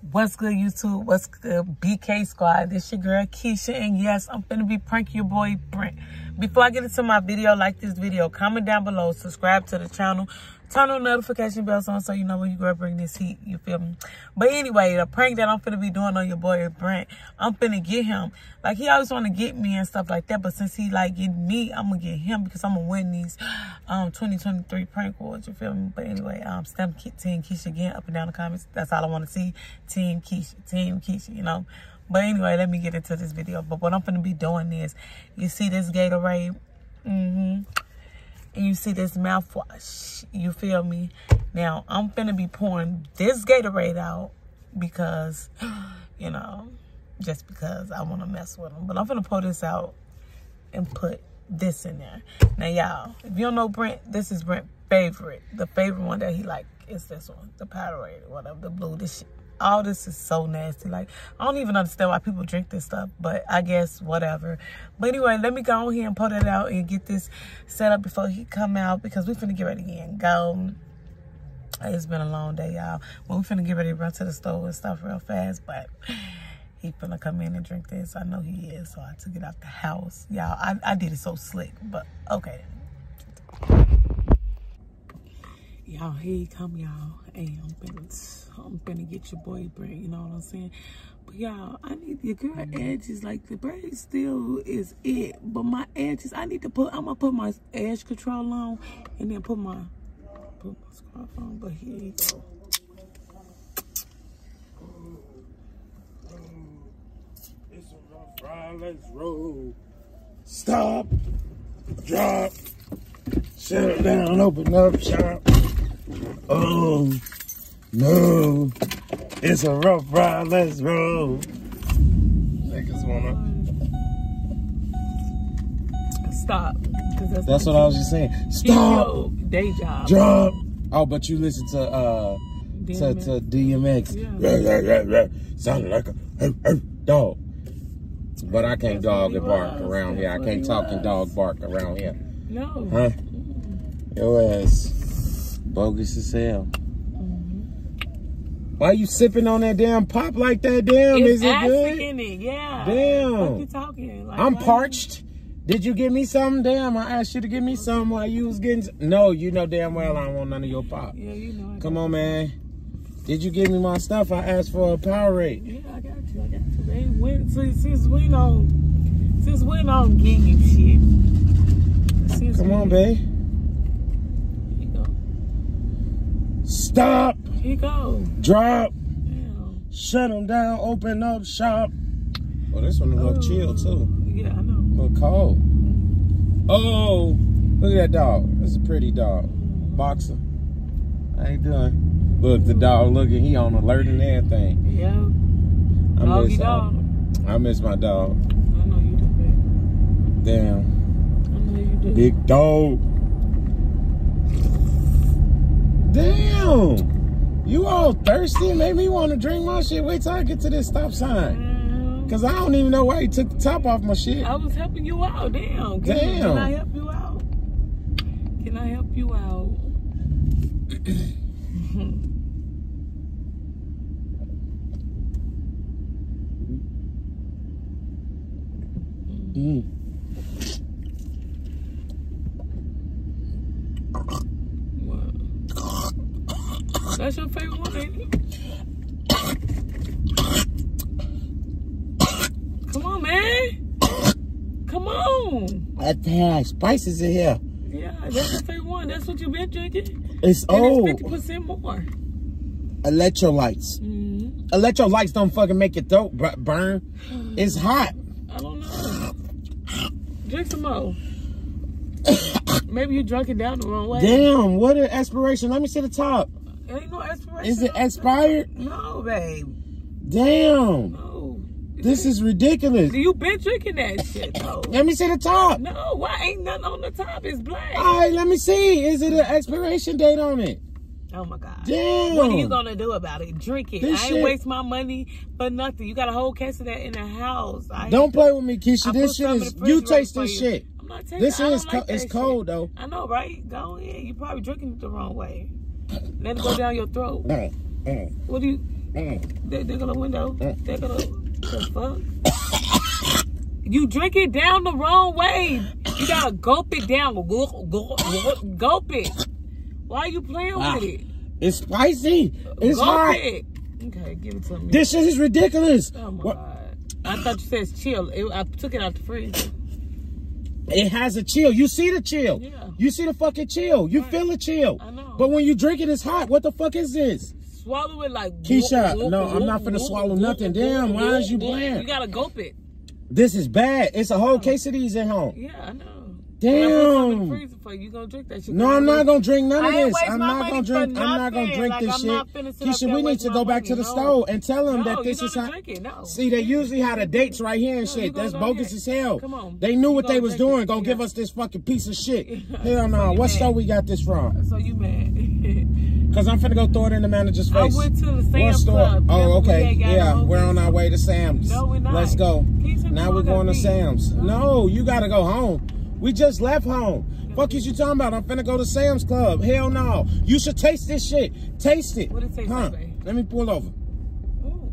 What's good, YouTube? What's good, BK Squad? This your girl, Keisha, and yes, I'm finna be pranking your boy, Brent. Before I get into my video, like this video, comment down below, subscribe to the channel, turn on notification bells on so you know when you go bring this heat, you feel me? But anyway, the prank that I'm finna be doing on your boy, Brent, I'm finna get him. Like, he always wanna get me and stuff like that, but since he like getting me, I'm gonna get him because I'm gonna win these um 2023 prank awards, you feel me? But anyway, um, STEM Team Keisha again, up and down the comments. That's all I wanna see. Team Keisha, Team Keisha, you know? But anyway, let me get into this video. But what I'm to be doing is, you see this Gatorade? Mm-hmm. And you see this mouthwash. You feel me? Now, I'm to be pouring this Gatorade out because, you know, just because I want to mess with them. But I'm to pour this out and put this in there. Now, y'all, if you don't know Brent, this is Brent's favorite. The favorite one that he like is this one. The Powerade, whatever, the blue. This shit all this is so nasty. Like, I don't even understand why people drink this stuff, but I guess whatever. But anyway, let me go on here and put it out and get this set up before he come out because we finna get ready and go. It's been a long day, y'all. But we finna get ready to run to the store and stuff real fast, but he finna come in and drink this. I know he is, so I took it out the house. Y'all, I, I did it so slick, but okay. Y'all, here he come, y'all. Hey, I'm finna, I'm finna get your boy Brent, you know what I'm saying? But y'all, I need your girl mm. edges, like the braid still is it. But my edges, I need to put, I'm gonna put my edge control on and then put my, put my scarf on, but here you go. It's a rough ride, let's roll. Stop, drop, settle down, open up shop. Oh, no, it's a rough ride, let's roll. Niggas wanna. Stop. That's, That's what I was just saying. Stop, Day job. drop. Oh, but you listen to uh to, DMX. to DMX. Yeah. Sounded like a dog. But I can't dog and bark around here. I can't talk and dog bark around here. No. Huh? Your ass bogus as hell. Mm-hmm. Why you sipping on that damn pop like that? Damn, It's is it acid good? in it, yeah. Damn. What you talking? Like, I'm parched. Did you give me something? Damn, I asked you to give me some while you was getting. No, you know damn well I don't want none of your pop. Yeah, you know. I Come on, man. Did you give me my stuff? I asked for a Powerade. Yeah, I got you. I got you. They went since, since we don't since we don't give you shit. Since Come on, babe. Here you go. Stop. Here you go. Drop. Damn. Shut them down. Open up shop. Oh, this one look oh, chill too. Yeah, I know. Look cold. Oh, look at that dog. That's a pretty dog. Boxer. How you doing? Look, the dog looking. He on alert and everything. Yeah. I Doggy miss, dog. I miss my dog. I know you do, babe. Damn. I know you do. Big dog. Damn. You all thirsty? Made me want to drink my shit. Wait till I get to this stop sign. Mhm. Cause I don't even know why you took the top off my shit. I was helping you out. Damn. Can, Damn. Can I help you out? Can I help you out? Mm. What? That's your favorite one, ain't it? Come on, man. Come on. That damn spices in here. Yeah, that's your favorite one. That's what you've been drinking. It's And old. it's 50% more. Electrolytes. Mm, Electrolytes don't fucking make your throat bur- burn. It's hot. I don't know. Drink some more. Maybe you drunk it down the wrong way. Damn, what an expiration. Let me see the top. Ain't no expiration. Is it expired? No, babe. Damn. No. This is ridiculous. You been drinking that shit, though. Let me see the top. No, why ain't nothing on the top? It's black. All right, let me see. Is it an expiration date on it? Oh my God. Damn. What are you gonna do about it? Drink it. This I ain't shit- waste my money for nothing. You got a whole case of that in the house. I Don't play with me, Keisha. I This shit is. You taste this you. shit. I'm not This is like co- it's that cold shit. though. I know, right? Go ahead. You're probably drinking it the wrong way. Let it go down your throat. Mm, mm. What do you? Mm. There, there go the window. Mm. There go the, the fuck. You drink it down the wrong way. You gotta gulp it down. Gulp, gulp, gulp it. Why are you playing Ah, with it? It's spicy. It's gulp hot. it. Okay, give it to me. This shit is ridiculous. oh my What- god. I thought you said it's chill. It, I took it out the freezer. It has a chill. You see the chill. Yeah. You see the fucking chill. You Right. feel the chill. I know. But when you drink it, it's hot. What the fuck is this? Swallow it like Keisha, whoop, no, whoop, I'm not finna whoop, swallow nothing. Damn, why is you playing? You gotta gulp it. This is bad. It's a whole case of these at home. Yeah, I know. Damn. When I put in the freezer for you, gonna drink that shit. No, I'm not gonna drink none of this. I'm not gonna drink. I'm not gonna drink Like, this I'm shit. Keisha, we need to go back money. to the No. store and tell them No, that this is how. no. See, they usually have the dates right here and shit. That's bogus as hell. Come on. They knew what they was doing. Gonna give us this fucking piece of shit. Hell no. What store we got this from? So you mad? Cause I'm finna go throw it in the manager's face. I went to the Sam's store? Club. Oh, okay. Yeah, we're on our way to Sam's. No, we're not. Let's go. Now we're going to Sam's. No, you gotta go home. We just left home. Fuck is you talking about? I'm finna go to Sam's Club. Hell no. You should taste this shit. Taste it. What it taste huh? like. Let me pull over. Ooh,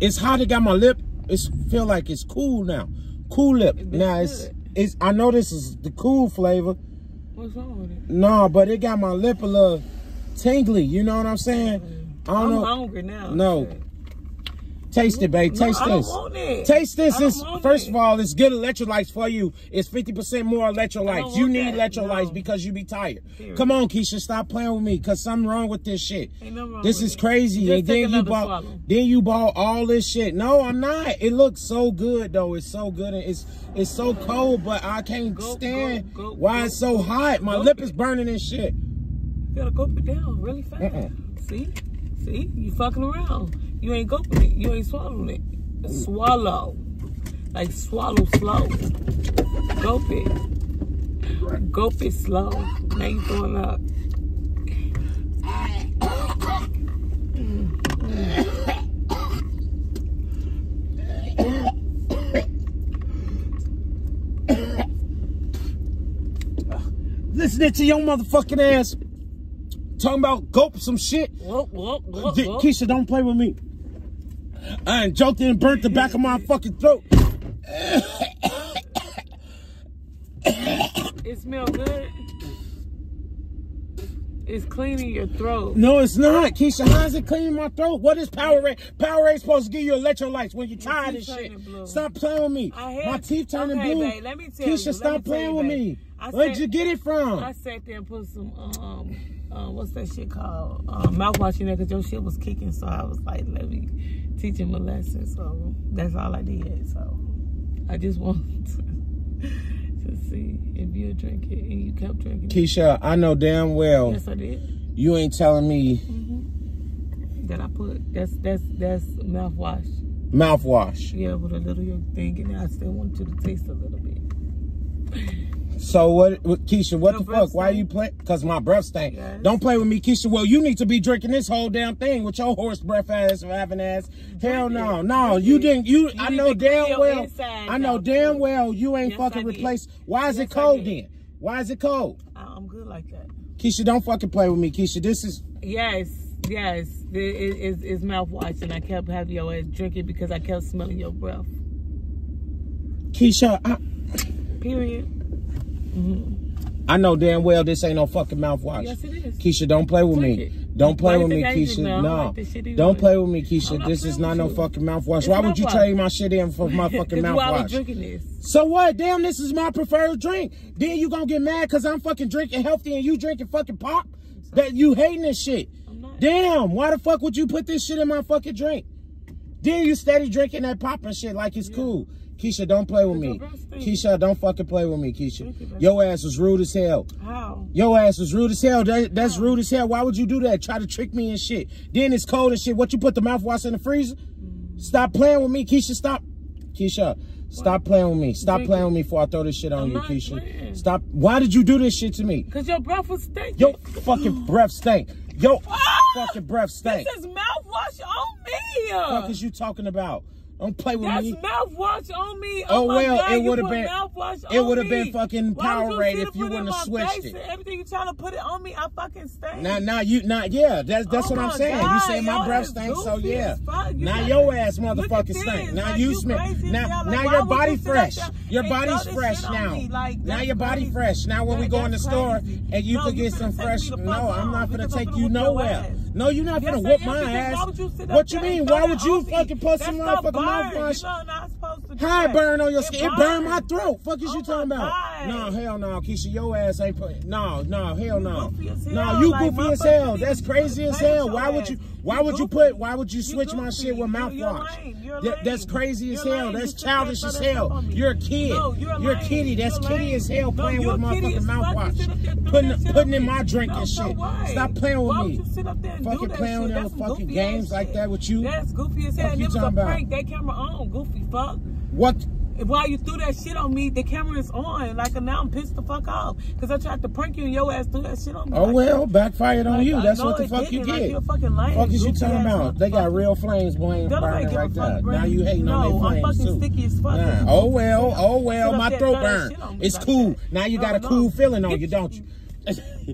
It's hot. It got my lip. It's feel like it's cool now. Cool lip. It Now it's good. it's. I know this is the cool flavor. what's wrong with it? No, but it got my lip a little tingly. You know what I'm saying? I don't I'm know. hungry now. No. Taste it, babe. No, Taste don't this. Taste this. I don't want first it. of all, it's good electrolytes for you. It's fifty percent more electrolytes. You need that. electrolytes No. because you be tired. Come on, Keisha, stop playing with me. Cause something wrong with this shit. Ain't nothing wrong This is crazy. Just and then you bought, swallow. then you bought all this shit. No, I'm not. It looks so good though. It's so good and it's it's so cold, but I can't Go, stand go, go, why go, it's so hot. My Go. lip is burning and shit. You gotta gulp it down really fast. Mm-mm. See? See? You fucking around. You ain't gulping it. You ain't swallowing it. Swallow. Like swallow slow. Gulp it. Gulp it slow. Now you throwing up. Listening to your motherfucking ass talking about gulp some shit. Whoop, whoop, whoop, Keisha, don't play with me. I ain't joked and burnt the back of my fucking throat. It smell good. It's cleaning your throat. No, it's not. Keisha, how is it cleaning my throat? What is Powerade? Powerade supposed to give you electrolytes when you're tired teeth shit. blue. Stop playing with me. My teeth turning okay, blue. babe, let me tell Keisha, you, stop playing you, with babe. me. I Where'd said- you get it from? I sat there and put some um uh, what's that shit called? Um, mouthwash in there because your shit was kicking. So I was like, let me teach him a lesson. So that's all I did. So I just want to, to see if you'll drink it, and you kept drinking. it. Keisha, I know damn well Yes, I did. you ain't telling me That I put that's that's that's mouthwash. mouthwash. Yeah, with a little your thing, and I still want you to taste a little bit. So what, what Keisha, what Your the fuck? Why stink? you play? Cause my breath stank. Yes. Don't play with me, Keisha. Well, you need to be drinking this whole damn thing with your horse breath ass having ass. Hell it. no, no, Drink you it. didn't. You, You I know damn well. insides I know damn well you ain't Yes, fucking replaced. Why is Yes, it cold then? Why is it cold? I'm good like that. Keisha, don't fucking play with me, Keisha. This is Yes, yes. It, it, it's, mouthwash, and I kept having your ass drink it because I kept smelling your breath. Keisha. I, Period. I know damn well this ain't no fucking mouthwash. Yes, it is. Keisha, don't play with me. it. Don't play Why with me, Keisha. No. like Don't play with me, Keisha. This is not no you. fucking mouthwash. It's Why would you trade my shit in for my fucking That's why I mouthwash? drinking this. So what? Damn, this is my preferred drink. Then you gonna get mad because I'm fucking drinking healthy and you drinking fucking pop? That you hating this shit. Damn, why the fuck would you put this shit in my fucking drink? Then you steady drinking that pop and shit like it's cool. Keisha, don't play with me. Keisha, don't fucking play with me, Keisha. Baby. Your ass was rude as hell. How? Your ass was rude as hell. That, that's rude as hell. Why would you do that? Try to trick me and shit. Then it's cold and shit. What you put the mouthwash in the freezer? Stop playing with me, Keisha. Stop. Keisha, stop playing with me. Stop Drink playing it. with me before I throw this shit on I'm you, Keisha. playing. Stop. Why did you do this shit to me? Because your breath was stinking. Your fucking breath stank. Your Ah! fucking breath stank. This is mouthwash on me. What is you talking about? Don't play with That's me. mouthwash on me. Oh, Oh, well, God, it would've been- it would've been fucking would Powerade if you put it in wouldn't have switched it. Everything you trying to put it on me, I fucking stink. Now, now you, not yeah. That's that's Oh what I'm saying. you say my breath stinks, so yeah. Now your ass motherfucking stink. Now Like, you smell. as Now. Like, now your would you body fresh. Your body's fresh now. Like, now your body fresh. Now when we go in the store and you could get some fresh. No, I'm not gonna take you nowhere. No, you're not Yes, gonna whoop my ass. Why would you sit What you mean? Why would you fucking put some motherfucking burn. mouthwash? You not supposed to do How it burn on your skin? It burn my throat. Fuck is Oh you talking about? No, hell no, Keisha. Your ass ain't put. No, no, hell no. No, you Like, goofy as hell. That's crazy as hell. Why would you? Why You would you put? Why would you switch my shit with mouthwash? That- that's crazy as hell. That's You sit there and childish as hell. You're a kid. No, you're, You're a kitty. That's You're kitty lame. as hell playing with a kitty motherfucking as fuck. You mouthwash. sit up there and throw Putting putting in my drink and shit. Stop playing with me. sit up there Fucking playing with them fucking games like that with you. That's goofy as hell. It was a prank. That camera on. Goofy fuck. What? While you threw that shit on me, the camera is on. Like, now I'm pissed the fuck off. Because I tried to prank you and your ass threw that shit on me. Oh Like, well, backfired on like, you. That's what the fuck you didn't. Like, get. you're fucking lame. Fuck is you talking about? They got real flames blowing Don't nobody burning give a right there. Now you hating no, on I'm their flames fucking too. sticky as fuck. Nah. Oh well, oh well, my throat and throw that burn. shit on me It's cool. Now you got a cool feeling on you- don't you?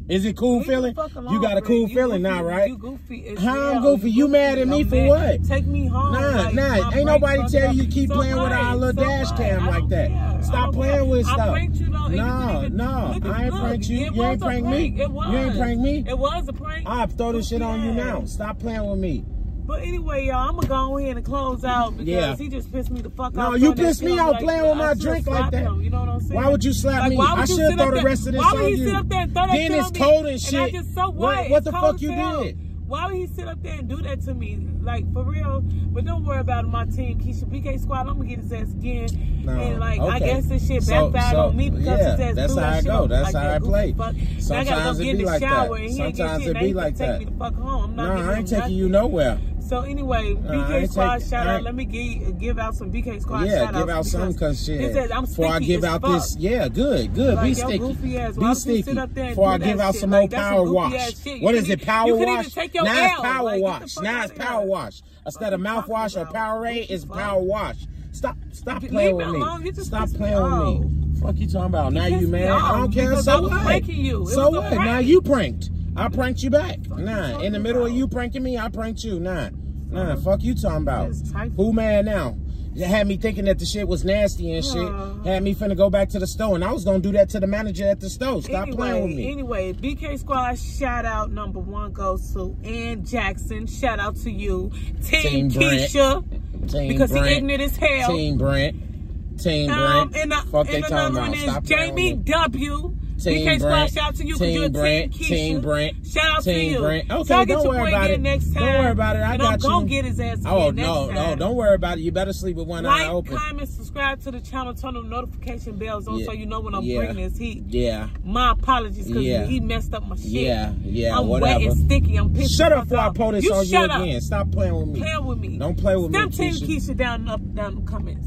Is it cool Leave feeling? You got a cool You feeling now, right? You goofy How I'm goofy? You mad at me I'm for mad. what? Take me home. Nah, like, nah. Ain't nobody tell you to keep So playing with our little So dash cam I like that. Stop playing care. with I stuff. you, though. No, no. Look, I ain't look, pranked you. You ain't pranked me. prank. It. You ain't pranked me. It was a prank. I'll throw this shit on you now. Stop playing with me. But anyway, y'all, I'm gonna go ahead and close out because Yeah. he just pissed me the fuck No, off. No, you pissed me off like, playing with my drink like that. him, you know what I'm saying? Why would you slap Like, me? why would I should throw the rest of this Why would on he you. sit up there and throw that Then shit it's on me? cold and I shit. just, so What- what? what the fuck you did? Why would he sit up there and do that to me? Like, for real? But don't worry about my team, Keisha. BK Squad, I'm gonna get his ass again. No, and, like, I guess this shit So- backfired so, on me because yeah, his ass that's how that I shit go. That's like how that I play. fuck. Now I gotta Sometimes go it get in be the like that. and he ain't get Sometimes shit. it be like can take that. me the fuck home. I'm not No, I ain't taking you nowhere. So anyway, uh, BK ain't Squad take- shout out. Let me give, give out some BK Squad Yeah, shout give out some because shit. He said, I'm before I give out fuck. this, yeah, good, good. Like, be sticky. goofy ass. Why Be sticky. sit up there Before I give out shit? some Like, more some power wash. ass shit. You What is it? Power wash. even take your Now it's power Like, wash. Now it's power wash. Instead of mouthwash or? Powerade, it's power wash. Stop, stop playing with me. alone. You just Stop playing with me. Fuck you talking about? Now you mad? I don't care. So what? So what? Now you pranked. I pranked you back. Nah, in the middle of you pranking me, I pranked you. Nah, nah. Fuck you talking about? Who mad now? You had me thinking that the shit was nasty and shit. Uh. Had me finna go back to the store, and I was gonna do that to the manager at the store. Stop anyway, playing with me. Anyway, BK Squad shout out number one goes to Ann Jackson. Shout out to you. Team, Team. Keisha. Team because Brent, he ignorant as hell. Team Brent. Team Um, Brent. and, uh, Fuck they and talking about? one is Stop Jamie. W. Team BK Brent, shout out to you because you're a Brent, Team Keisha. Team Brent, Shout out Team to you. Brent. Okay, so don't worry about it. next Don't time. worry about it. I got I'm gonna you. get his ass Oh next no, time. no! Don't worry about it. You better sleep with one eye Like, open. comment, subscribe to the channel, turn the notification bells on Yeah. so you know when I'm Yeah. bringing this heat. Yeah. My apologies because Yeah. he messed up my shit. Yeah, yeah, I'm whatever. wet and sticky. I'm pissed. Shut up before I pull this you on you up. again. Stop playing with me. Playing with me. Don't play with Stop me, Team Keisha. Down up down in the comments.